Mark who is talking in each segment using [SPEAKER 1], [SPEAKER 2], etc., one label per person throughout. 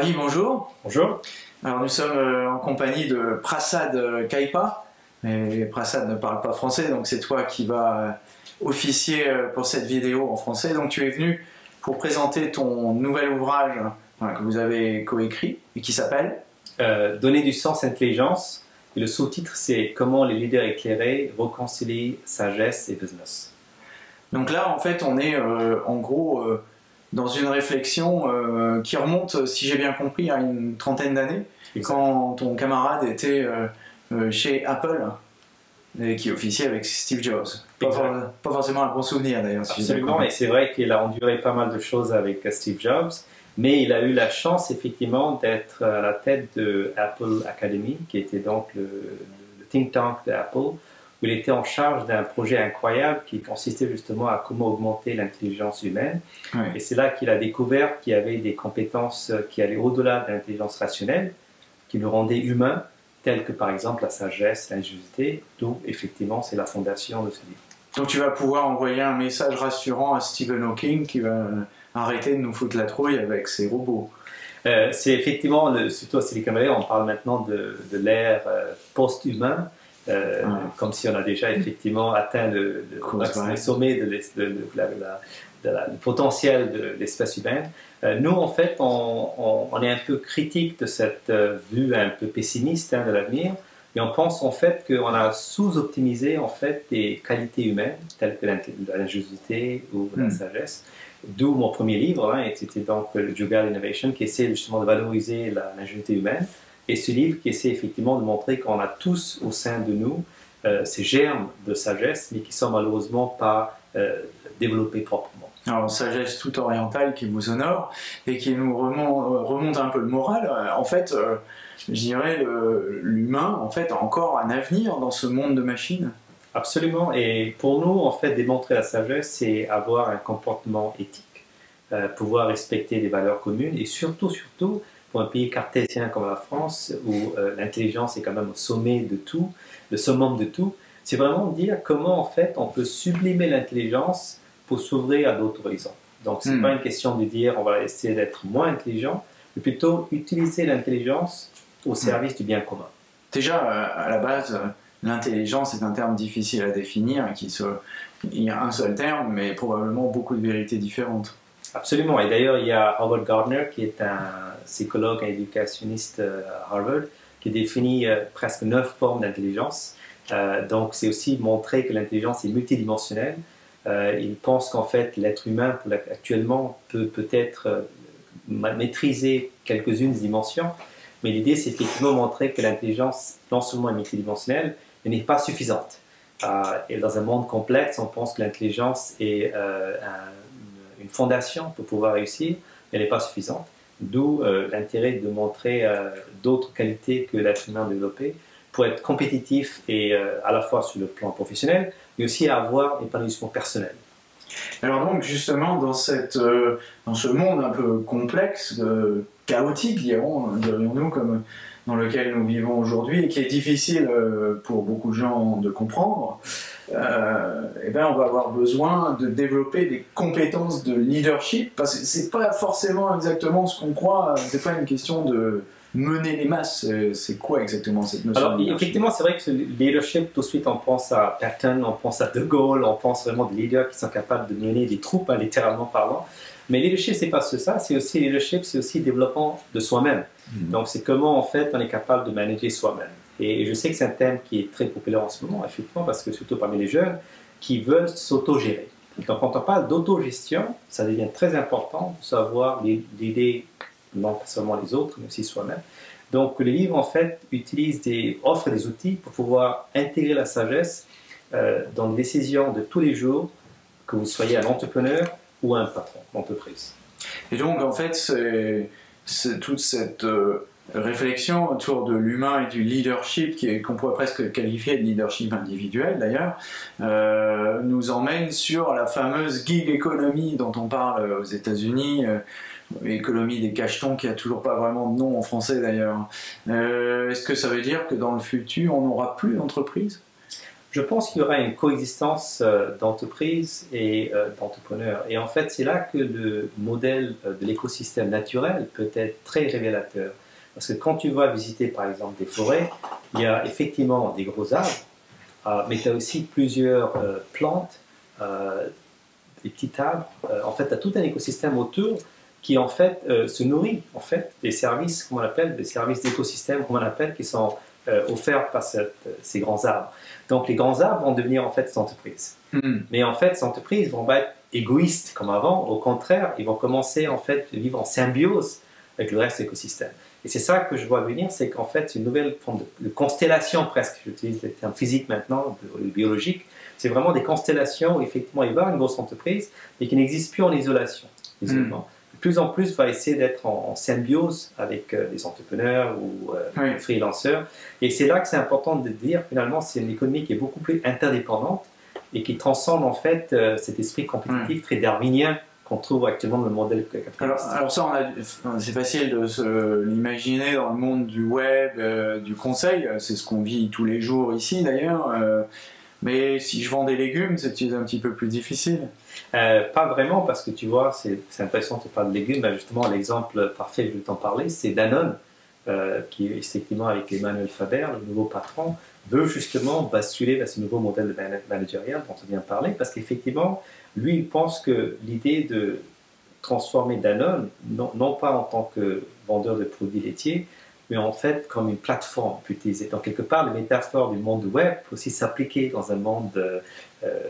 [SPEAKER 1] Ravi, bonjour.
[SPEAKER 2] Bonjour.
[SPEAKER 1] Alors nous sommes euh, en compagnie de Prasad euh, Kaipa. Mais Prasad ne parle pas français, donc c'est toi qui vas euh, officier pour cette vidéo en français. Donc tu es venu pour présenter ton nouvel ouvrage que vous avez coécrit et qui s'appelle
[SPEAKER 2] Donner du sens à l'intelligence. Et le sous-titre c'est Comment les leaders éclairés réconcilient sagesse et business.
[SPEAKER 1] Donc là en fait on est en gros dans une réflexion euh, qui remonte, si j'ai bien compris, à une trentaine d'années, quand ton camarade était euh, euh, chez Apple et qui officiait avec Steve Jobs. Pas, forcément un bon souvenir d'ailleurs.
[SPEAKER 2] Absolument, et c'est vrai qu'il a enduré pas mal de choses avec Steve Jobs, mais il a eu la chance effectivement d'être à la tête de Apple Academy, qui était donc le, le think tank d'Apple où il était en charge d'un projet incroyable qui consistait justement à comment augmenter l'intelligence humaine. Et c'est là qu'il a découvert qu'il y avait des compétences qui allaient au-delà de l'intelligence rationnelle, qui le rendaient humain, telles que par exemple la sagesse, l'ingéniosité, d'où effectivement c'est la fondation de ce livre.
[SPEAKER 1] Donc tu vas pouvoir envoyer un message rassurant à Stephen Hawking qui va arrêter de nous foutre la trouille avec ses robots.
[SPEAKER 2] Euh, c'est effectivement, surtout à Silicon Valley, on parle maintenant de, l'ère euh, post-humain. Euh, comme si on a déjà effectivement atteint le, sommet de, le potentiel de l'espèce humaine. Euh, nous, en fait, on, est un peu critique de cette euh, vue un peu pessimiste hein, de l'avenir, et on pense en fait qu'on a sous-optimisé en fait des qualités humaines telles que l'ingéniosité ou la hmm. sagesse. D'où mon premier livre, hein, c'était donc le Jugal Innovation, qui essaie justement de valoriser l'ingéniosité humaine et ce livre qui essaie effectivement de montrer qu'on a tous au sein de nous euh, ces germes de sagesse, mais qui sont malheureusement pas euh, développés proprement.
[SPEAKER 1] Alors, sagesse toute orientale qui vous honore et qui nous remonte, remonte un peu le moral. En fait, euh, je dirais, l'humain en fait, a encore un avenir dans ce monde de machines.
[SPEAKER 2] Absolument. Et pour nous, en fait, démontrer la sagesse, c'est avoir un comportement éthique, pouvoir respecter des valeurs communes et surtout, surtout, pour un pays cartésien comme la France, où euh, l'intelligence est quand même au sommet de tout, le summum de tout, c'est vraiment dire comment en fait on peut sublimer l'intelligence pour s'ouvrir à d'autres horizons. Donc c'est n'est hmm. pas une question de dire on va essayer d'être moins intelligent, mais plutôt utiliser l'intelligence au hmm. service du bien commun.
[SPEAKER 1] Déjà, euh, à la base, euh, l'intelligence est un terme difficile à définir, qui se... il y a un seul terme, mais probablement beaucoup de vérités différentes.
[SPEAKER 2] Absolument. Et d'ailleurs, il y a Howard Gardner, qui est un psychologue et éducationniste euh, à Harvard, qui définit euh, presque neuf formes d'intelligence. Euh, donc, c'est aussi montrer que l'intelligence est multidimensionnelle. il pense qu'en fait, l'être humain, actuellement, peut peut-être maîtriser quelques-unes des dimensions, mais l'idée, c'est effectivement montrer que l'intelligence, non seulement est multidimensionnelle, mais n'est pas suffisante. et dans un monde complexe, on pense que l'intelligence est un fondation pour pouvoir réussir, elle n'est pas suffisante. D'où euh, l'intérêt de montrer euh, d'autres qualités que l'être humain développé pour être compétitif et euh, à la fois sur le plan professionnel, mais aussi avoir épanouissement personnel.
[SPEAKER 1] Alors donc justement dans, cette, dans ce monde un peu complexe, chaotique dirions-nous, comme dans lequel nous vivons aujourd'hui et qui est difficile pour beaucoup de gens de comprendre, euh, eh ben on va avoir besoin de développer des compétences de leadership parce que c'est pas forcément exactement ce qu'on croit. C'est pas une question de mener les masses. C'est quoi exactement cette notion
[SPEAKER 2] Alors, effectivement, c'est vrai que le leadership, tout de suite, on pense à Patton, on pense à De Gaulle, on pense vraiment des leaders qui sont capables de mener des troupes, hein, littéralement parlant. Mais leadership, c'est pas ça. C'est aussi leadership, c'est aussi développement de soi-même. Mm-hmm. Donc, c'est comment en fait on est capable de manager soi-même. Et je sais que c'est un thème qui est très populaire en ce moment, effectivement, parce que surtout parmi les jeunes qui veulent s'autogérer. Donc, quand on parle d'autogestion, ça devient très important de savoir l'idée, non pas seulement les autres, mais aussi soi-même. Donc, le livre, en fait, utilise des, offre des outils pour pouvoir intégrer la sagesse euh, dans les décisions de tous les jours, que vous soyez un entrepreneur ou un patron d'entreprise.
[SPEAKER 1] Et donc, en fait, c'est toute cette. Euh, réflexion autour de l'humain et du leadership, qu'on pourrait presque qualifier de leadership individuel d'ailleurs, euh, nous emmène sur la fameuse gig economy dont on parle aux États-Unis, euh, économie des cachetons qui a toujours pas vraiment de nom en français d'ailleurs. Euh, est-ce que ça veut dire que dans le futur on n'aura plus d'entreprise?
[SPEAKER 2] Je pense qu'il y aura une coexistence d'entreprises et d'entrepreneurs. Et en fait, c'est là que le modèle de l'écosystème naturel peut être très révélateur. Parce que quand tu vas visiter, par exemple, des forêts, il y a effectivement des gros arbres, mais tu as aussi plusieurs plantes, des petits arbres. en fait, tu as tout un écosystème autour qui, en fait, se nourrit, en fait, des services, comment on appelle, des services d'écosystème, comment on appelle, qui sont offerts par ces grands arbres. Donc les grands arbres vont devenir en fait des entreprises. Hmm. Mais en fait, ces entreprises vont pas être égoïstes comme avant. Au contraire, ils vont commencer en fait à vivre en symbiose avec le reste de l'écosystème. Et c'est ça que je vois venir, c'est qu'en fait, une nouvelle forme de, constellation presque, j'utilise les termes physiques maintenant, biologiques, c'est vraiment des constellations où effectivement il va y avoir une grosse entreprise, mais qui n'existe plus en isolation. Hmm. Plus en plus va essayer d'être en, symbiose avec euh, des entrepreneurs ou euh, freelancers. Et c'est là que c'est important de dire, finalement, c'est une économie qui est beaucoup plus interdépendante et qui transcende en fait euh, cet esprit compétitif très darwinien qu'on trouve actuellement dans le modèle
[SPEAKER 1] capitaliste. Alors, ça, c'est facile de se l'imaginer dans le monde du web, du conseil. C'est ce qu'on vit tous les jours ici d'ailleurs. Mais si je vends des légumes, c'est un petit peu plus difficile.
[SPEAKER 2] Euh, pas vraiment, parce que tu vois, c'est intéressant de parler de légumes. Ben, justement, l'exemple parfait, je vais t'en parler, c'est Danone, euh, qui effectivement, avec Emmanuel Faber, le nouveau patron, veut justement basculer vers ce nouveau modèle managérial dont on vient de parler, parce qu'effectivement, lui, il pense que l'idée de transformer Danone, non, pas en tant que vendeur de produits laitiers, mais en fait comme une plateforme utiliser. Donc quelque part, la métaphore du monde web peut aussi s'appliquer dans un monde euh,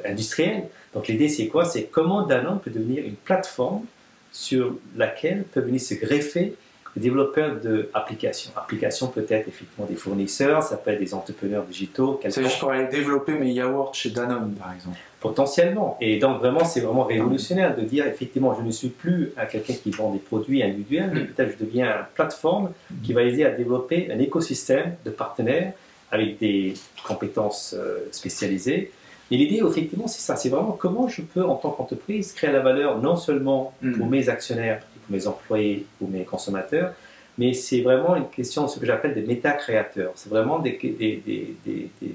[SPEAKER 2] industriel. Donc l'idée c'est quoi? C'est comment Danone peut devenir une plateforme sur laquelle peuvent venir se greffer les développeurs d'applications. Applications peut-être effectivement des fournisseurs, ça peut être des entrepreneurs digitaux.
[SPEAKER 1] C'est je pourrais développer mes yaourts chez Danone par exemple.
[SPEAKER 2] Potentiellement. Et donc vraiment, c'est vraiment révolutionnaire de dire effectivement, je ne suis plus quelqu'un qui vend des produits individuels, mais peut-être je deviens une plateforme qui va aider à développer un écosystème de partenaires avec des compétences euh, spécialisées. Et l'idée, effectivement, c'est ça. C'est vraiment comment je peux, en tant qu'entreprise, créer la valeur non seulement pour mm. mes actionnaires, pour mes employés, pour mes consommateurs, mais c'est vraiment une question de ce que j'appelle des méta-créateurs. C'est vraiment des, des, des, des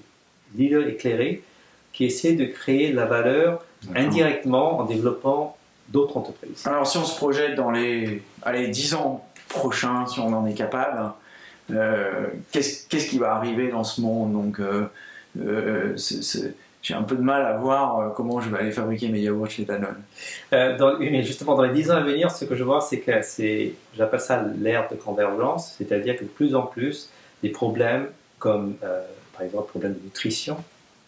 [SPEAKER 2] leaders éclairés qui essaie de créer la valeur indirectement en développant d'autres entreprises.
[SPEAKER 1] Alors si on se projette dans les allez, 10 ans prochains, si on en est capable, euh, qu'est-ce, qui va arriver dans ce monde? Donc euh, euh, j'ai un peu de mal à voir comment je vais aller fabriquer mes yaourts chez Danone.
[SPEAKER 2] mais justement, dans les 10 ans à venir, ce que je vois, c'est que j'appelle ça l'ère de convergence, c'est-à-dire que de plus en plus, des problèmes comme, par exemple, problèmes de nutrition,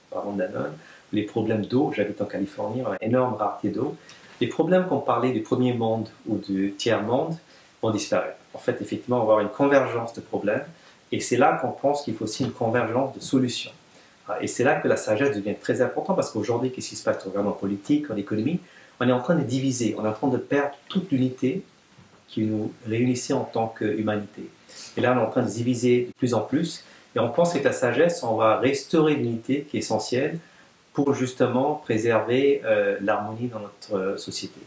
[SPEAKER 2] parlant de Danone, les problèmes d'eau, j'habite en Californie, on a une énorme rareté d'eau, les problèmes qu'on parlait du premier monde ou du tiers monde vont disparaître. En fait, effectivement, on va avoir une convergence de problèmes, et c'est là qu'on pense qu'il faut aussi une convergence de solutions. Ah, et c'est là que la sagesse devient très importante, parce qu'aujourd'hui, qu'est-ce qui se passe vraiment en politique, en économie? On est en train de diviser, on est en train de perdre toute l'unité qui nous réunissait en tant qu'humanité. Et là, on est en train de diviser de plus en plus, et on pense que la sagesse, on va restaurer l'unité qui est essentielle pour justement préserver euh, l'harmonie dans notre euh, société.